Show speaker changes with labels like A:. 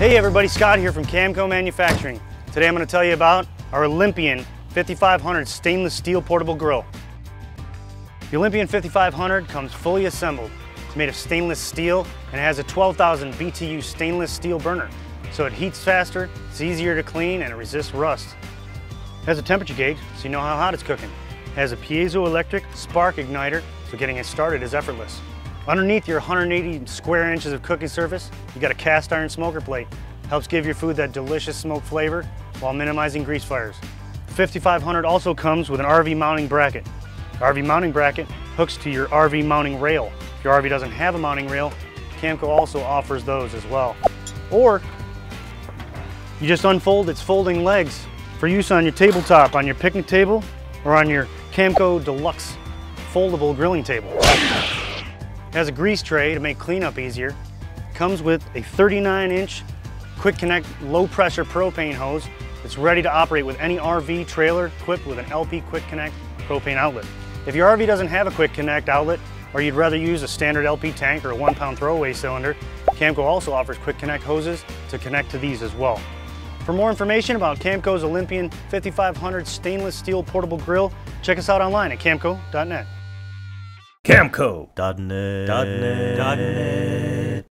A: Hey everybody, Scott here from Camco Manufacturing. Today I'm going to tell you about our Olympian 5500 stainless steel portable grill. The Olympian 5500 comes fully assembled. It's made of stainless steel and it has a 12,000 BTU stainless steel burner. So it heats faster, it's easier to clean, and it resists rust. It has a temperature gauge so you know how hot it's cooking. It has a piezoelectric spark igniter so getting it started is effortless. Underneath your 180 square inches of cooking surface, you got a cast iron smoker plate. Helps give your food that delicious smoke flavor while minimizing grease fires. The 5500 also comes with an RV mounting bracket. The RV mounting bracket hooks to your RV mounting rail. If your RV doesn't have a mounting rail, Camco also offers those as well. Or you just unfold its folding legs for use on your tabletop, on your picnic table, or on your Camco Deluxe foldable grilling table. It has a grease tray to make cleanup easier. Comes with a 39 inch quick connect low pressure propane hose that's ready to operate with any RV trailer equipped with an LP quick connect propane outlet. If your RV doesn't have a quick connect outlet or you'd rather use a standard LP tank or a one pound throwaway cylinder, Camco also offers quick connect hoses to connect to these as well. For more information about Camco's Olympian 5500 stainless steel portable grill, check us out online at camco.net.
B: Camco.net. .net. .net.